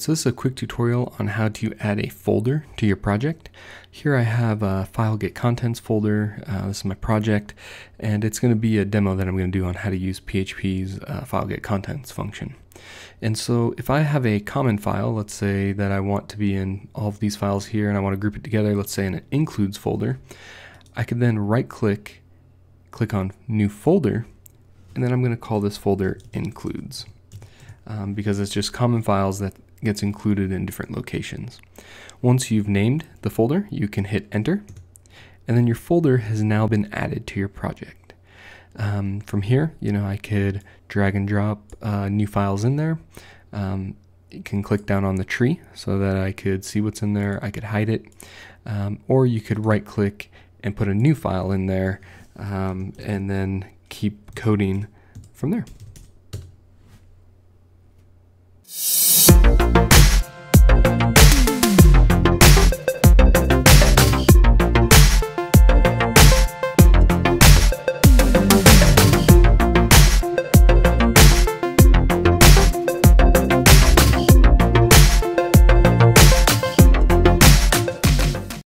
So this is a quick tutorial on how to add a folder to your project. Here I have a file get contents folder, uh, this is my project, and it's going to be a demo that I'm going to do on how to use PHP's uh, file get contents function. And so if I have a common file, let's say that I want to be in all of these files here and I want to group it together, let's say in an includes folder, I could then right click, click on new folder, and then I'm going to call this folder includes um, because it's just common files that gets included in different locations. Once you've named the folder, you can hit enter, and then your folder has now been added to your project. Um, from here, you know, I could drag and drop uh, new files in there. Um, you can click down on the tree so that I could see what's in there. I could hide it, um, or you could right click and put a new file in there, um, and then keep coding from there.